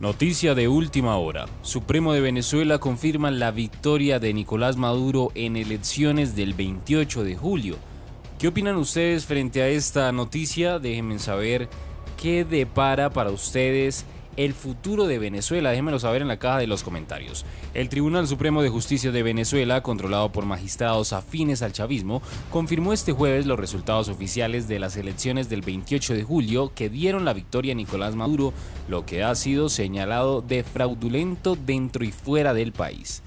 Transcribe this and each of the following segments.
Noticia de última hora. Supremo de Venezuela confirma la victoria de Nicolás Maduro en elecciones del 28 de julio. ¿Qué opinan ustedes frente a esta noticia? Déjenme saber qué depara para ustedes el futuro de Venezuela? Déjenmelo saber en la caja de los comentarios. El Tribunal Supremo de Justicia de Venezuela, controlado por magistrados afines al chavismo, confirmó este jueves los resultados oficiales de las elecciones del 28 de julio que dieron la victoria a Nicolás Maduro, lo que ha sido señalado de fraudulento dentro y fuera del país.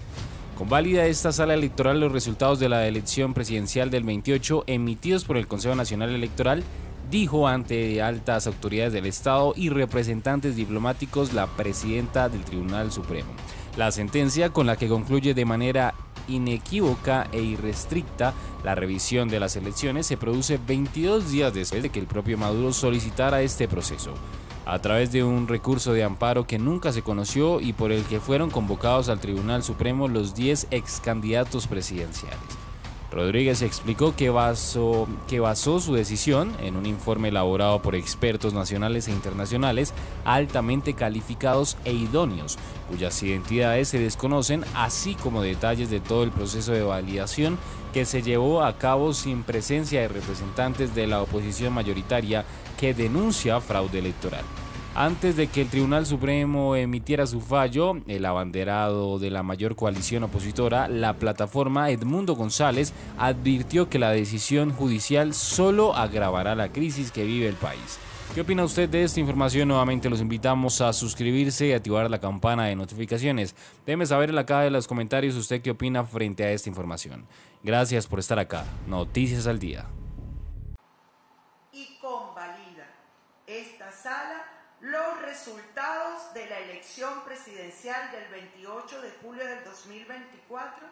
Convalida esta sala electoral los resultados de la elección presidencial del 28 emitidos por el Consejo Nacional Electoral dijo ante altas autoridades del Estado y representantes diplomáticos la presidenta del Tribunal Supremo. La sentencia con la que concluye de manera inequívoca e irrestricta la revisión de las elecciones se produce 22 días después de que el propio Maduro solicitara este proceso, a través de un recurso de amparo que nunca se conoció y por el que fueron convocados al Tribunal Supremo los 10 ex candidatos presidenciales. Rodríguez explicó que basó, su decisión en un informe elaborado por expertos nacionales e internacionales altamente calificados e idóneos, cuyas identidades se desconocen, así como detalles de todo el proceso de validación que se llevó a cabo sin presencia de representantes de la oposición mayoritaria que denuncia fraude electoral. Antes de que el Tribunal Supremo emitiera su fallo, el abanderado de la mayor coalición opositora, la plataforma Edmundo González, advirtió que la decisión judicial solo agravará la crisis que vive el país. ¿Qué opina usted de esta información? Nuevamente los invitamos a suscribirse y activar la campana de notificaciones. Déjeme saber en la caja de los comentarios usted qué opina frente a esta información. Gracias por estar acá. Noticias al día. Y convalida esta sala los resultados de la elección presidencial del 28 de julio del 2024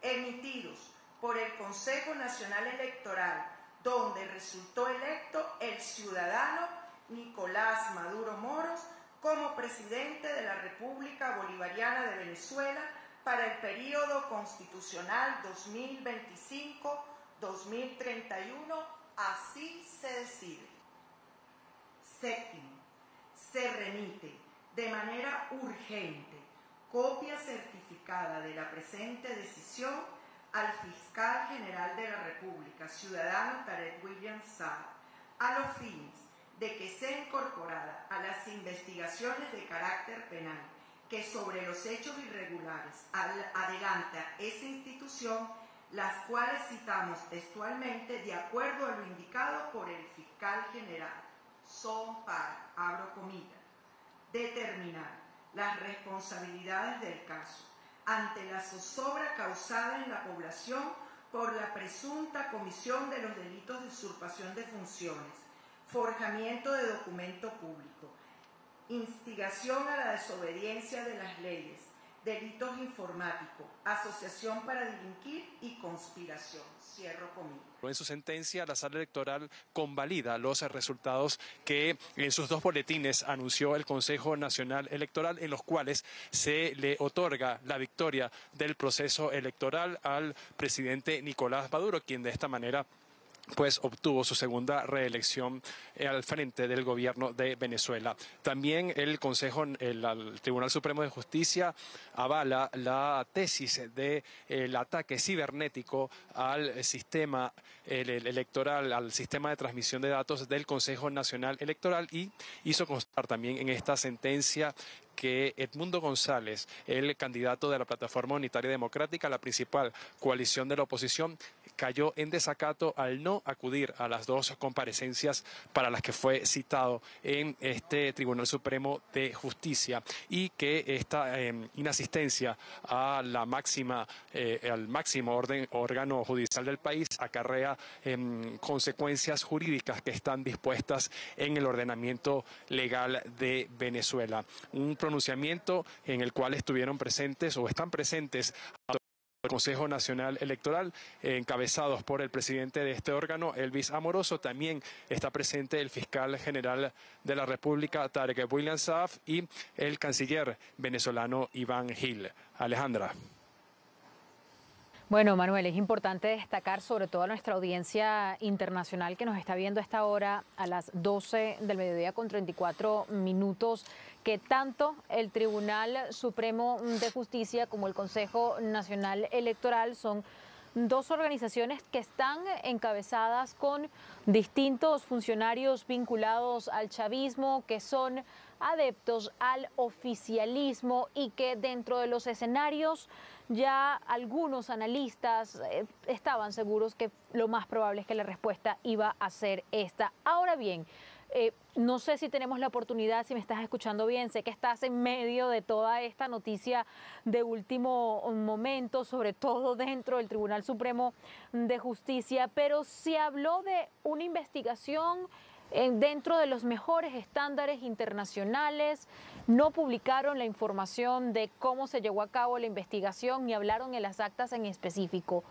emitidos por el Consejo Nacional Electoral, donde resultó electo el ciudadano Nicolás Maduro Moros como presidente de la República Bolivariana de Venezuela para el período constitucional 2025-2031, así se decide. Séptimo se remite de manera urgente. Copia certificada de la presente decisión al fiscal general de la República, ciudadano Tarek William Saab, a los fines de que sea incorporada a las investigaciones de carácter penal que sobre los hechos irregulares adelanta esa institución, las cuales citamos textualmente de acuerdo a lo indicado por el fiscal general son para, abro comillas, determinar las responsabilidades del caso ante la zozobra causada en la población por la presunta comisión de los delitos de usurpación de funciones, forjamiento de documento público, instigación a la desobediencia de las leyes, delitos informáticos, asociación para delinquir y conspiración. Cierro conmigo. En su sentencia, la sala electoral convalida los resultados que en sus dos boletines anunció el Consejo Nacional Electoral, en los cuales se le otorga la victoria del proceso electoral al presidente Nicolás Maduro, quien de esta manera pues obtuvo su segunda reelección eh, al frente del gobierno de Venezuela. También el Consejo, el, Tribunal Supremo de Justicia avala la tesis del de, ataque cibernético al sistema electoral, al sistema de transmisión de datos del Consejo Nacional Electoral y hizo constar también en esta sentencia que Edmundo González, el candidato de la Plataforma Unitaria Democrática, la principal coalición de la oposición, cayó en desacato al no acudir a las dos comparecencias para las que fue citado en este Tribunal Supremo de Justicia y que esta em, inasistencia a la máxima, eh, al máximo orden, órgano judicial del país acarrea em, consecuencias jurídicas que están dispuestas en el ordenamiento legal de Venezuela. Un pronunciamiento en el cual estuvieron presentes o están presentes el Consejo Nacional Electoral, encabezados por el presidente de este órgano, Elvis Amoroso. También está presente el fiscal general de la República, Tarek William Saaf, y el canciller venezolano Iván Gil. Alejandra. Bueno, Manuel, es importante destacar sobre todo a nuestra audiencia internacional que nos está viendo a esta hora a las 12 del mediodía con 34 minutos que tanto el Tribunal Supremo de Justicia como el Consejo Nacional Electoral son dos organizaciones que están encabezadas con distintos funcionarios vinculados al chavismo, que son adeptos al oficialismo y que dentro de los escenarios ya algunos analistas eh, estaban seguros que lo más probable es que la respuesta iba a ser esta. Ahora bien, eh, no sé si tenemos la oportunidad, si me estás escuchando bien, sé que estás en medio de toda esta noticia de último momento, sobre todo dentro del Tribunal Supremo de Justicia, pero se habló de una investigación dentro de los mejores estándares internacionales, no publicaron la información de cómo se llevó a cabo la investigación ni hablaron en las actas en específico.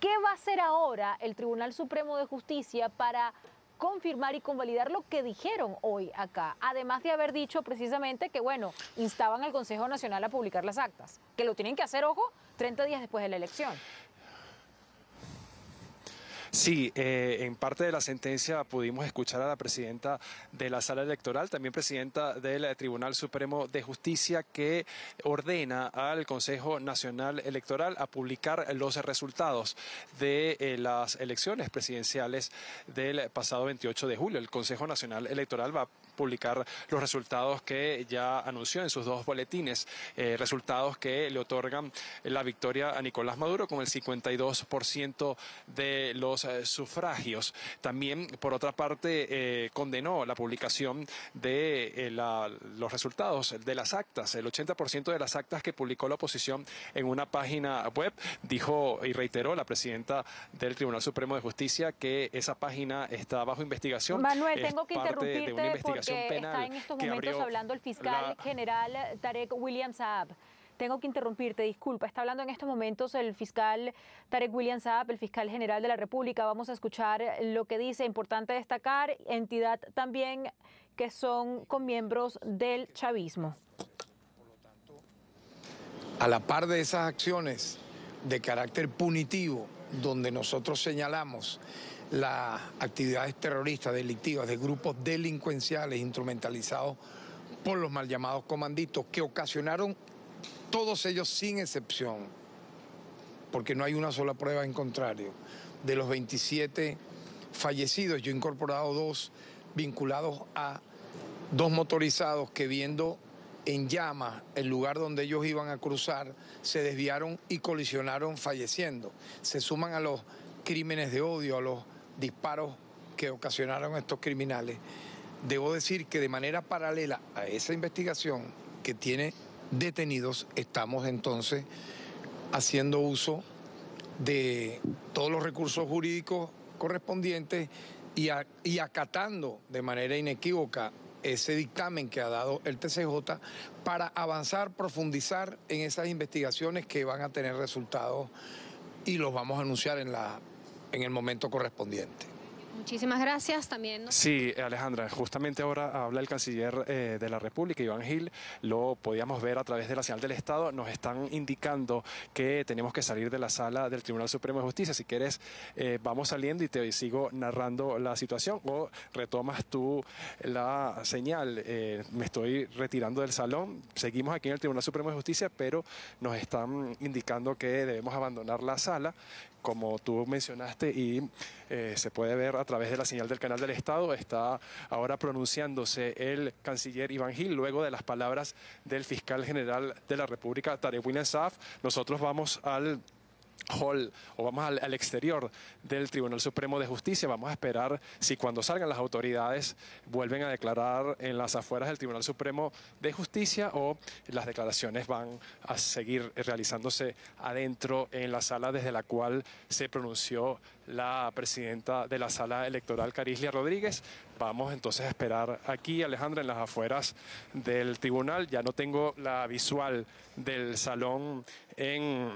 ¿Qué va a hacer ahora el Tribunal Supremo de Justicia para confirmar y convalidar lo que dijeron hoy acá, además de haber dicho precisamente que, bueno, instaban al Consejo Nacional a publicar las actas, que lo tienen que hacer, ojo, 30 días después de la elección. Sí, eh, en parte de la sentencia pudimos escuchar a la presidenta de la sala electoral, también presidenta del Tribunal Supremo de Justicia, que ordena al Consejo Nacional Electoral a publicar los resultados de eh, las elecciones presidenciales del pasado 28 de julio. El Consejo Nacional Electoral va a publicar los resultados que ya anunció en sus dos boletines, eh, resultados que le otorgan la victoria a Nicolás Maduro con el 52% de los eh, sufragios. También, por otra parte, eh, condenó la publicación de los resultados de las actas. El 80% de las actas que publicó la oposición en una página web dijo y reiteró la presidenta del Tribunal Supremo de Justicia que esa página está bajo investigación. Manuel, tengo que interrumpirte porque está en estos momentos hablando el fiscal general Tarek William Saab. Tengo que interrumpirte, disculpa. Está hablando en estos momentos el fiscal Tarek William Saab, el fiscal general de la República. Vamos a escuchar lo que dice. Importante destacar, entidad también que son con miembros del chavismo. A la par de esas acciones de carácter punitivo, donde nosotros señalamos las actividades terroristas, delictivas de grupos delincuenciales instrumentalizados por los mal llamados comanditos que ocasionaron todos ellos sin excepción, porque no hay una sola prueba en contrario. De los 27 fallecidos, yo he incorporado dos vinculados a dos motorizados que viendo en llamas el lugar donde ellos iban a cruzar, se desviaron y colisionaron falleciendo. Se suman a los crímenes de odio, a los disparos que ocasionaron estos criminales. Debo decir que de manera paralela a esa investigación que tiene detenidos, estamos entonces haciendo uso de todos los recursos jurídicos correspondientes y, acatando de manera inequívoca ese dictamen que ha dado el TCJ para avanzar, profundizar en esas investigaciones que van a tener resultados y los vamos a anunciar en, la, en el momento correspondiente. Muchísimas gracias también. Sí, Alejandra, justamente ahora habla el canciller eh, de la República, Iván Gil, lo podíamos ver a través de la señal del Estado, nos están indicando que tenemos que salir de la sala del Tribunal Supremo de Justicia. Si quieres, eh, vamos saliendo y te sigo narrando la situación o retomas tú la señal. Eh, me estoy retirando del salón, seguimos aquí en el Tribunal Supremo de Justicia, pero nos están indicando que debemos abandonar la sala como tú mencionaste y eh, se puede ver a través de la señal del canal del Estado, está ahora pronunciándose el canciller Iván Gil luego de las palabras del fiscal general de la República, Tarek William Nosotros vamos al o vamos al, exterior del Tribunal Supremo de Justicia. Vamos a esperar si cuando salgan las autoridades vuelven a declarar en las afueras del Tribunal Supremo de Justicia o las declaraciones van a seguir realizándose adentro en la sala desde la cual se pronunció la presidenta de la sala electoral, Carislia Rodríguez. Vamos entonces a esperar aquí, Alejandra, en las afueras del tribunal. Ya no tengo la visual del salón en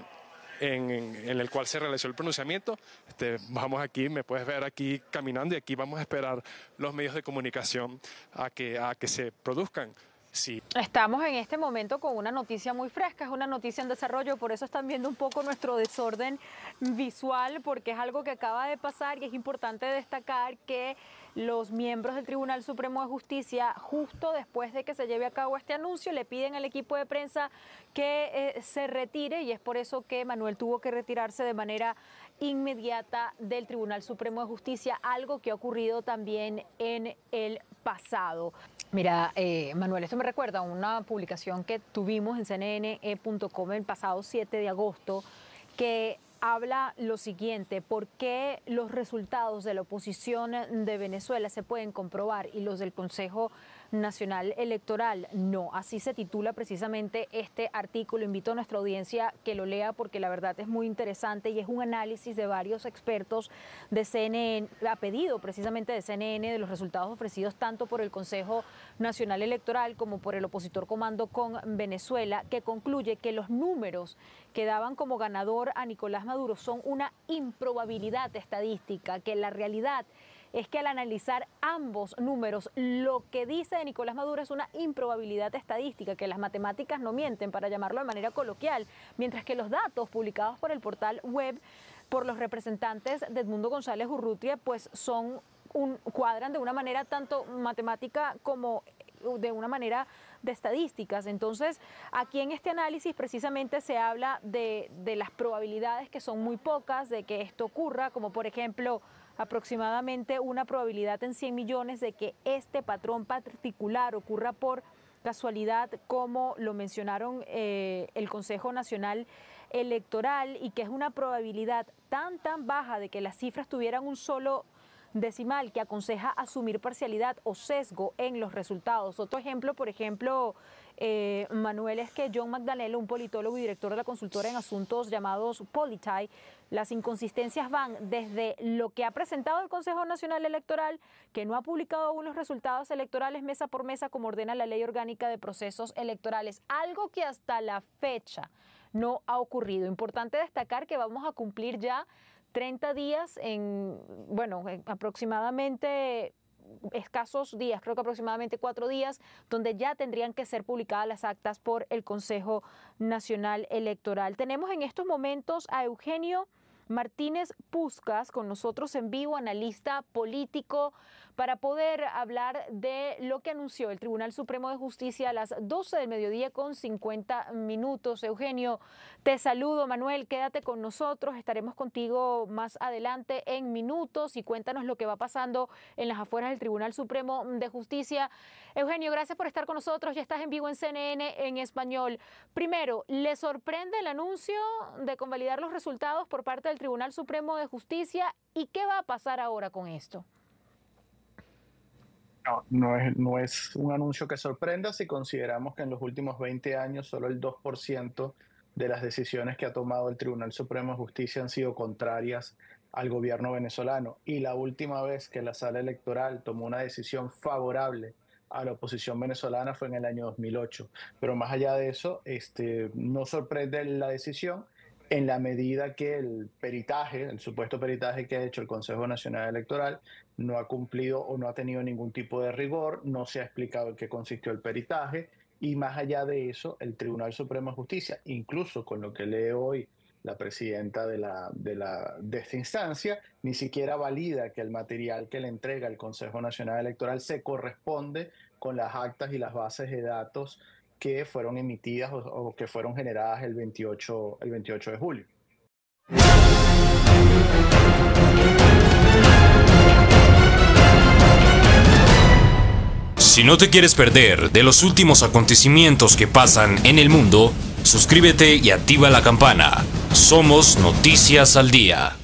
en, el cual se realizó el pronunciamiento. Este, vamos aquí, me puedes ver aquí caminando y aquí vamos a esperar los medios de comunicación a que, a que se produzcan Sí. Estamos en este momento con una noticia muy fresca, es una noticia en desarrollo, por eso están viendo un poco nuestro desorden visual, porque es algo que acaba de pasar y es importante destacar que los miembros del Tribunal Supremo de Justicia, justo después de que se lleve a cabo este anuncio, le piden al equipo de prensa que eh, se retire y es por eso que Manuel tuvo que retirarse de manera inmediata del Tribunal Supremo de Justicia, algo que ha ocurrido también en el pasado. Mira, eh, Manuel, esto me recuerda a una publicación que tuvimos en cnn.com el pasado 7 de agosto, que habla lo siguiente, por qué los resultados de la oposición de Venezuela se pueden comprobar y los del Consejo Nacional Electoral. No, así se titula precisamente este artículo. Invito a nuestra audiencia que lo lea porque la verdad es muy interesante y es un análisis de varios expertos de CNN, ha pedido precisamente de CNN de los resultados ofrecidos tanto por el Consejo Nacional Electoral como por el opositor Comando con Venezuela, que concluye que los números que daban como ganador a Nicolás Maduro son una improbabilidad estadística, que la realidad es que al analizar ambos números, lo que dice de Nicolás Maduro es una improbabilidad estadística, que las matemáticas no mienten, para llamarlo de manera coloquial, mientras que los datos publicados por el portal web por los representantes de Edmundo González Urrutia, pues son un, cuadran de una manera tanto matemática como de una manera de estadísticas. Entonces, aquí en este análisis precisamente se habla de, de las probabilidades que son muy pocas de que esto ocurra, como por ejemplo aproximadamente una probabilidad en 100 millones de que este patrón particular ocurra por casualidad, como lo mencionaron eh, el Consejo Nacional Electoral, y que es una probabilidad tan, tan baja de que las cifras tuvieran un solo decimal que aconseja asumir parcialidad o sesgo en los resultados. Otro ejemplo, por ejemplo, eh, Manuel, es que John Magdaleno, un politólogo y director de la consultora en asuntos llamados Politai, las inconsistencias van desde lo que ha presentado el Consejo Nacional Electoral, que no ha publicado aún los resultados electorales mesa por mesa como ordena la Ley Orgánica de Procesos Electorales, algo que hasta la fecha no ha ocurrido. Importante destacar que vamos a cumplir ya 30 días en, bueno, aproximadamente escasos días, creo que aproximadamente cuatro días, donde ya tendrían que ser publicadas las actas por el Consejo Nacional Electoral. Tenemos en estos momentos a Eugenio Martínez Puscas con nosotros en vivo, analista político, para poder hablar de lo que anunció el Tribunal Supremo de Justicia a las 12 del mediodía con 50 minutos. Eugenio, te saludo. Manuel, quédate con nosotros. Estaremos contigo más adelante en minutos y cuéntanos lo que va pasando en las afueras del Tribunal Supremo de Justicia. Eugenio, gracias por estar con nosotros. Ya estás en vivo en CNN en español. Primero, ¿le sorprende el anuncio de convalidar los resultados por parte del Tribunal Supremo de Justicia y qué va a pasar ahora con esto? No, es, no es un anuncio que sorprenda si consideramos que en los últimos 20 años solo el 2% de las decisiones que ha tomado el Tribunal Supremo de Justicia han sido contrarias al gobierno venezolano. Y la última vez que la sala electoral tomó una decisión favorable a la oposición venezolana fue en el año 2008. Pero más allá de eso, este, no sorprende la decisión en la medida que el peritaje, el supuesto peritaje que ha hecho el Consejo Nacional Electoral, no ha cumplido o no ha tenido ningún tipo de rigor, no se ha explicado en qué consistió el peritaje y más allá de eso, el Tribunal Supremo de Justicia, incluso con lo que lee hoy la presidenta de, de esta instancia, ni siquiera valida que el material que le entrega el Consejo Nacional Electoral se corresponde con las actas y las bases de datos que fueron emitidas o, que fueron generadas el 28, el 28 de julio. Si no te quieres perder de los últimos acontecimientos que pasan en el mundo, suscríbete y activa la campana. Somos Noticias al Día.